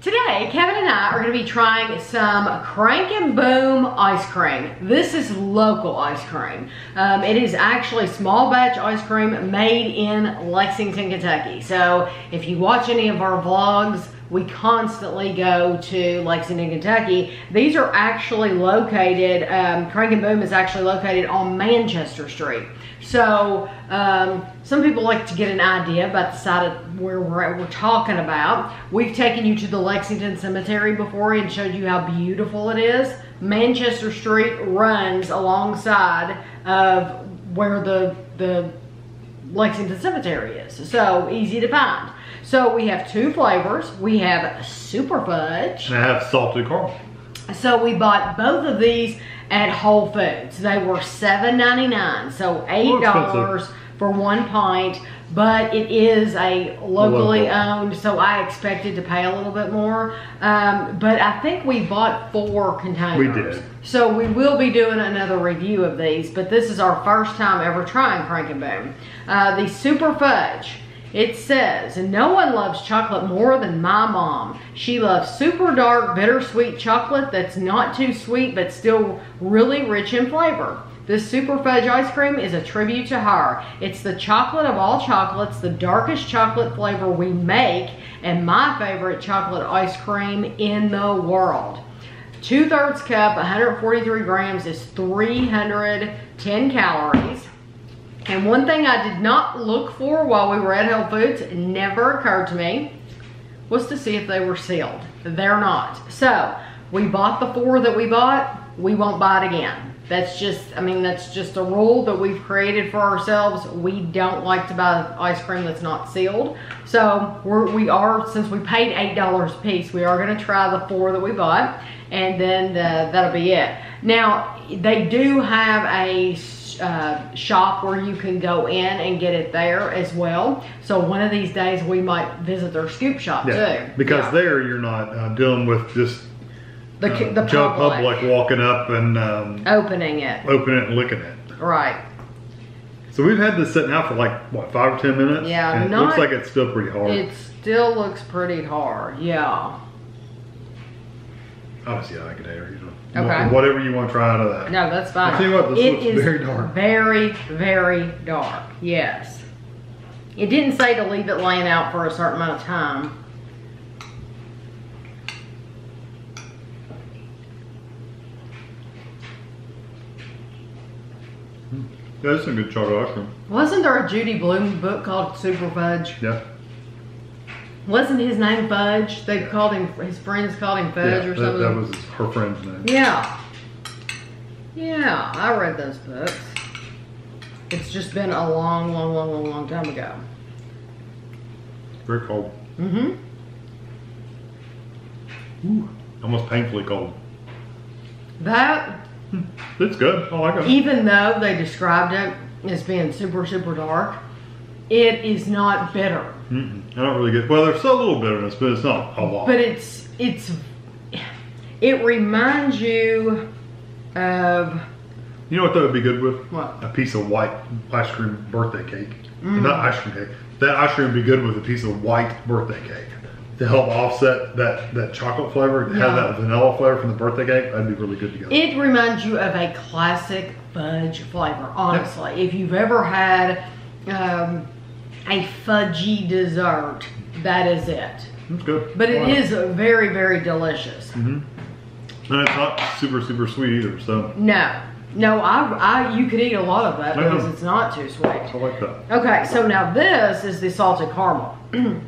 Today, Kevin and I are going to be trying some Crank and Boom ice cream. This is local ice cream. Um, it is actually small batch ice cream made in Lexington, Kentucky. So if you watch any of our vlogs, we constantly go to Lexington, Kentucky. These are actually located, um, Crank and Boom is actually located on Manchester Street. So um, some people like to get an idea about the side of where we're, we're talking about. We've taken you to the Lexington Cemetery before and showed you how beautiful it is. Manchester Street runs alongside of where the, the Lexington Cemetery is. So easy to find. So we have two flavors. We have super fudge. And I have salted caramel. So we bought both of these at Whole Foods. They were $7.99, so $8 for one pint, but it is a locally Local. owned, so I expected to pay a little bit more. Um, but I think we bought four containers. We did. So we will be doing another review of these, but this is our first time ever trying Crank and Boom. Uh, the Super Fudge. It says, no one loves chocolate more than my mom. She loves super dark, bittersweet chocolate that's not too sweet but still really rich in flavor. This super fudge ice cream is a tribute to her. It's the chocolate of all chocolates, the darkest chocolate flavor we make, and my favorite chocolate ice cream in the world. Two thirds cup, 143 grams is 310 calories. And one thing I did not look for while we were at Whole Foods, it never occurred to me, was to see if they were sealed. They're not. So, we bought the four that we bought, we won't buy it again. That's just, I mean, that's just a rule that we've created for ourselves. We don't like to buy ice cream that's not sealed. So, we're, we are, since we paid $8 a piece, we are gonna try the four that we bought, and then uh, that'll be it. Now, they do have a uh, shop where you can go in and get it there as well. So one of these days we might visit their scoop shop Yeah. too. Because Yeah. there you're not uh, dealing with just the, uh, the Joe public, public walking up and um, opening it. opening it and licking it. Right. So we've had this sitting out for like, what, five or 10 minutes? Yeah, And it looks like it's still pretty hard. It still looks pretty hard. Yeah. Obviously, I like it there. You know, Okay. Whatever you want to try out of that. No, that's fine. I'll tell you what, this It looks is very dark. Very, very dark. Yes. It didn't say to leave it laying out for a certain amount of time. Hmm. Yeah, this is a good chocolate ice cream. Wasn't there a Judy Blume book called Super Fudge? Yeah. Wasn't his name Fudge? They called him, his friends called him Fudge yeah, or that, something. that was her friend's name. Yeah. Yeah, I read those books. It's just been a long, long, long, long, long time ago. Very cold. Mm-hmm. Ooh, almost painfully cold. That, It's good. I like it. even though they described it as being super, super dark, it is not bitter. Mm-mm. I don't really get. Well, there's still a little bitterness, but it's not a lot. But it's, it's, it reminds you of, you know what that would be good with? What? A piece of white ice cream birthday cake. Mm. Not ice cream cake. That ice cream would be good with a piece of white birthday cake to help offset that that chocolate flavor. to Have that vanilla flavor from the birthday cake. That'd be really good together. it reminds you of a classic fudge flavor, honestly. If you've ever had um, a fudgy dessert, that is it. it's good. But it Wow. is very, very delicious. Mm hmm And it's not super super sweet either. So No, no, I, I, you could eat a lot of that I know. because it's not too sweet. I like that. Okay, so now this is the salted caramel.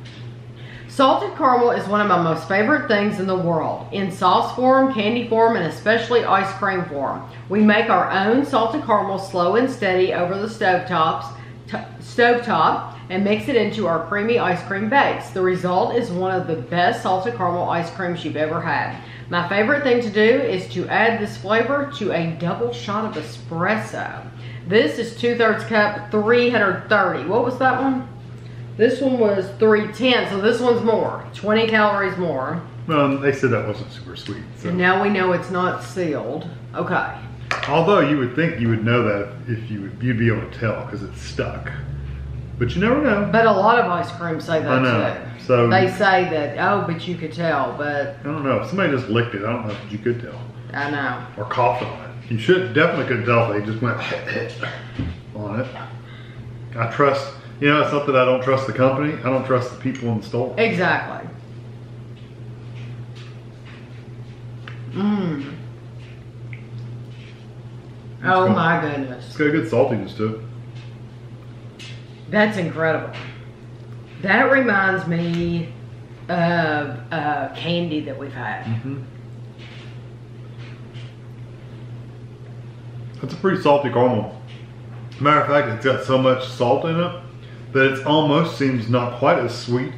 salted caramel is one of my most favorite things in the world. In sauce form, candy form, and especially ice cream form. We make our own salted caramel slow and steady over the stovetops, t- stovetop and mix it into our creamy ice cream base. The result is one of the best salted caramel ice creams you've ever had. My favorite thing to do is to add this flavor to a double shot of espresso. This is two thirds cup, 330. What was that one? This one was 310, so this one's more, 20 calories more. Well, they said that wasn't super sweet. So. And now we know it's not sealed. Okay. Although you would think you would know that if you would, you'd be able to tell because it's stuck. But you never know. But a lot of ice cream say that I know. too. So They say that, oh, but you could tell, but I don't know. If somebody just licked it, I don't know if you could tell. I know. Or coughed on it. You should definitely couldn't tell if they just went on it. I trust, you know, it's not that I don't trust the company. I don't trust the people in the store. Exactly. Mmm. Oh my goodness. It's got a good saltiness to it. That's incredible. That reminds me of uh, candy that we've had. Mm-hmm. It's a pretty salty caramel. Matter of fact, it's got so much salt in it that it almost seems not quite as sweet.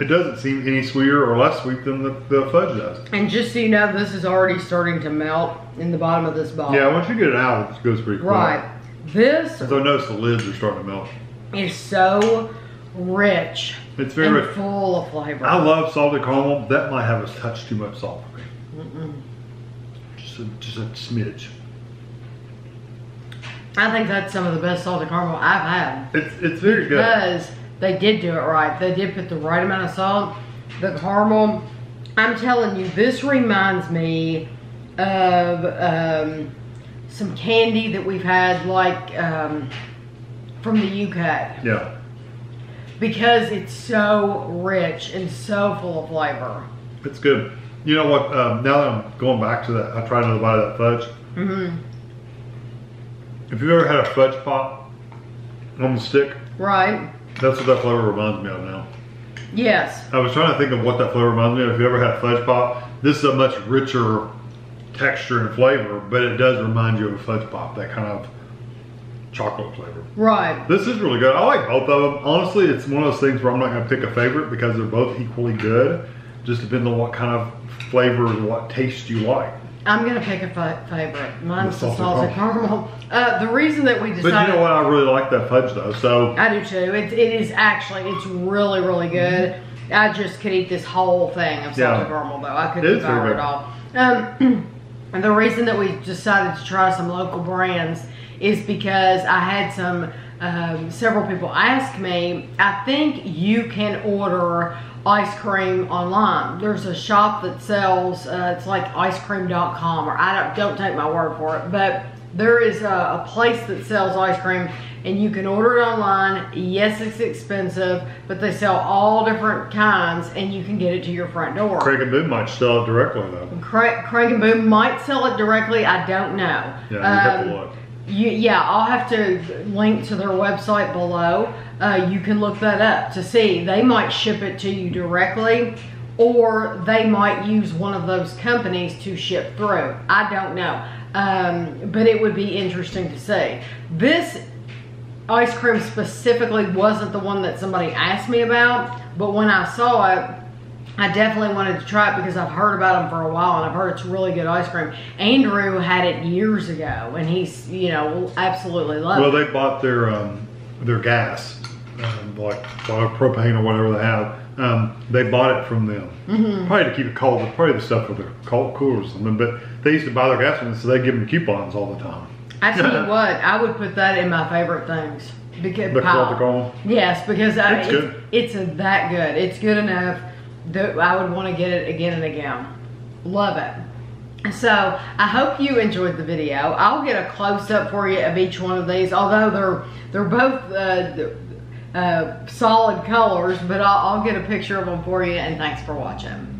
It doesn't seem any sweeter or less sweet than the, the fudge does. And just so you know, this is already starting to melt in the bottom of this bottle. Yeah, once you get it out, it goes pretty quick. Right. This As I notice the lids are starting to melt. Is so rich It's very rich. full of flavor. I love salted caramel. That might have a touch too much salt for me. Just a, just a smidge. I think that's some of the best salted caramel I've had. It's it's very good. Because they did do it right. They did put the right amount of salt. The caramel, I'm telling you, this reminds me of um, some candy that we've had like um, from the UK. Yeah. Because it's so rich and so full of flavor. It's good. You know what? Um, now that I'm going back to that, I tried another bite of that fudge. hmm If you've ever had a fudge pop on the stick, Right? that's what that flavor reminds me of now. Yes. I was trying to think of what that flavor reminds me of. If you ever had a fudge pop, this is a much richer texture and flavor, but it does remind you of a fudge pop, that kind of chocolate flavor. Right. This is really good. I like both of them. Honestly, it's one of those things where I'm not going to pick a favorite because they're both equally good. Just depends on what kind of flavor and what taste you like. I'm gonna pick a fa- favorite. Mine's The the salted salted caramel. Uh, the reason that we decided. But you know what? I really like that fudge though. So I do too. It, it is actually, it's really, really good. I just could eat this whole thing of salted Yeah. caramel though. I couldn't is very devour it all. Um, and the reason that we decided to try some local brands is because I had some, um, several people ask me, I think you can order ice cream online. There's a shop that sells, uh, it's like icecream.com or I don't, don't take my word for it, but there is a, a place that sells ice cream and you can order it online. Yes, it's expensive, but they sell all different kinds and you can get it to your front door. Crank and Boom might sell it directly though. Crank, Crank and Boom might sell it directly. I don't know. Yeah, you have to Um, look. You, yeah, I'll have to link to their website below. Uh, you can look that up to see. They might ship it to you directly, or they might use one of those companies to ship through. I don't know, um, but it would be interesting to see. This ice cream specifically wasn't the one that somebody asked me about, but when I saw it, I definitely wanted to try it because I've heard about them for a while and I've heard it's really good ice cream. Andrew had it years ago and he's, you know, absolutely loved Well, it. Well, they bought their um, their gas, um, like uh, propane or whatever they have. Um, they bought it from them, Mm-hmm. probably to keep it cold. Probably the stuff with the cold coolers or something. But they used to buy their gas from them, so they give them coupons all the time. I tell you what, I would put that in my favorite things. Because The pile. Yes, because I, It's it's, good. it's that good. It's good enough I would want to get it again and again. Love it. So I hope you enjoyed the video. I'll get a close up for you of each one of these, although they're they're both uh, uh, solid colors, but I'll, I'll get a picture of them for you. And thanks for watching.